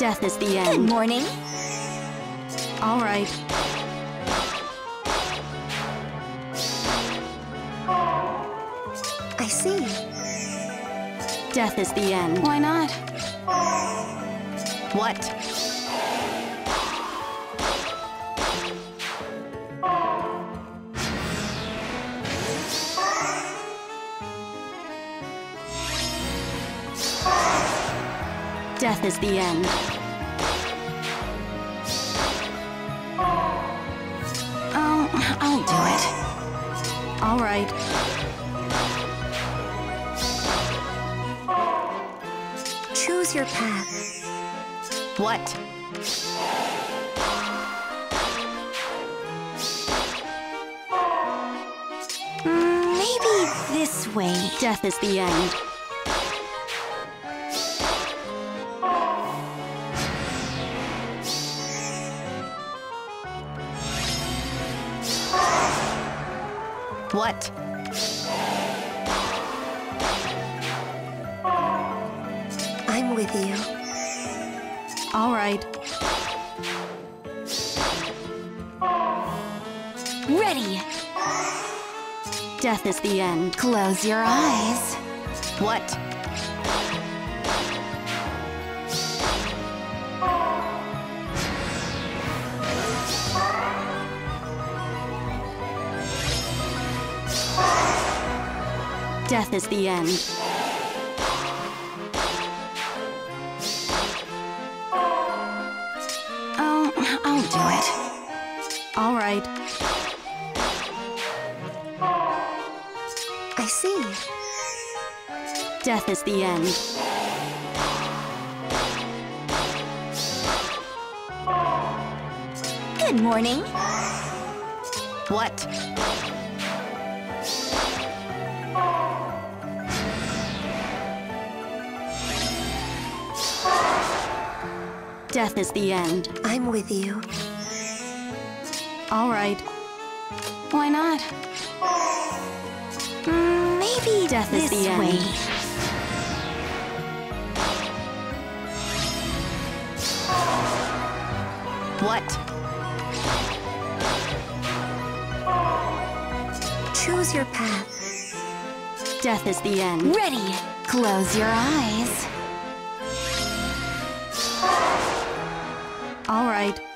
Death is the end. Good morning. All right. I see. Death is the end. Why not? What? Death is the end. Oh, I'll do it. All right. Choose your path. What? Mm, maybe this way. Death is the end. What? I'm with you. All right. Ready. Death is the end. Close your eyes. What? Death is the end. Oh, I'll do it. All right. I see. Death is the end. Good morning. What? Death is the end. I'm with you. All right. Why not? Maybe Death is this the way. end. What? Choose your path. Death is the end. Ready. Close your eyes. All right.